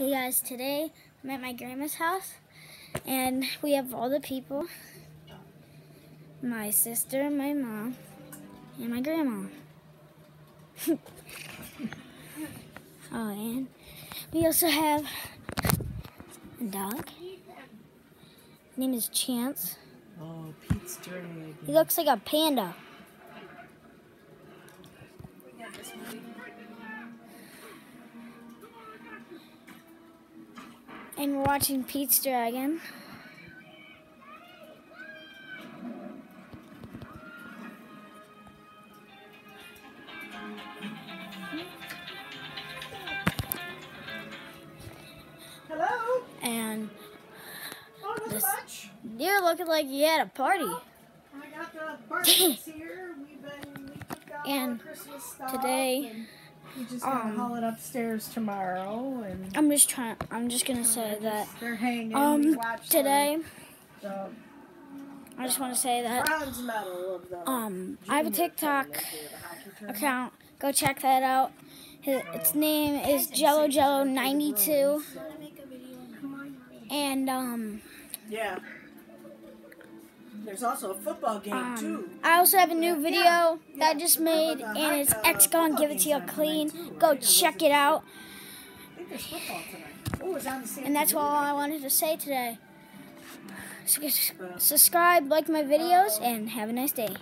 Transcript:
Hey guys, today I'm at my grandma's house and we have all the people. My sister, my mom, and my grandma. oh, and we also have a dog. His name is Chance. Oh, Pete's dragon. He looks like a panda. And we're watching Pete's Dragon. Hello? And Oh, This- much. you're looking like you had a party. I got the here. We've been, we And our Christmas stuff. today, and we just gotta um, haul it upstairs tomorrow. And I'm just trying, I'm just gonna say that, they're hanging. um, watched today, The, the I just want to say that, bronze medal of the. um, I have a TikTok tournament here, the hockey tournament. account. Go check that out. His, its name is Jello Jello 92. And, um, Yeah. There's also a football game um, too. I also have a new Yeah. video Yeah. that I just made, and it's hot- X Gone Give It To You Clean. too, Go right? Check it out. I think there's football tonight. Oh, it's on the same. And that's all. I wanted to say today. Subscribe, like my videos, and have a nice day.